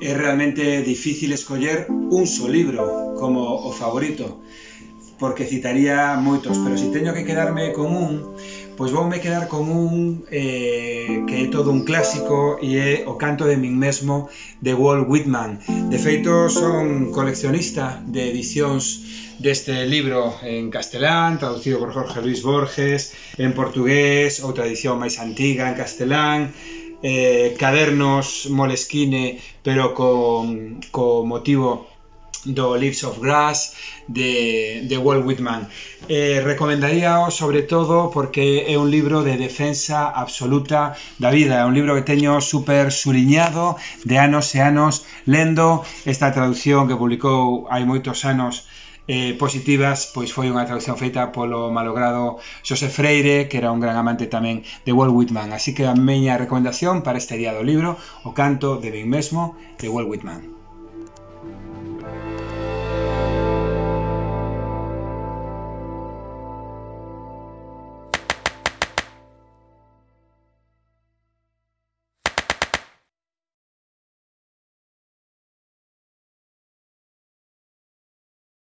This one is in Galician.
É realmente difícil escoller un só libro como o favorito, porque citaría moitos, pero se teño que quedarme con un, pois voume quedar con un eh, que é todo un clásico e é O canto de min mesmo de Walt Whitman. De feito, son coleccionista de edicións deste libro en castelán, traducido por Jorge Luis Borges, en portugués, outra edición máis antiga en castelán, eh, cadernos Moleskine, pero con, con motivo do Leaves of Grass de, de Walt Whitman. Eh, recomendaríao sobre todo porque é un libro de defensa absoluta da vida. É un libro que teño super suriñado de anos e anos lendo esta traducción que publicou hai moitos anos eh, positivas pois foi unha traducción feita polo malogrado Xosé Freire, que era un gran amante tamén de Walt Whitman. Así que a miña recomendación para este día do libro, o canto de ben mesmo de Walt Whitman.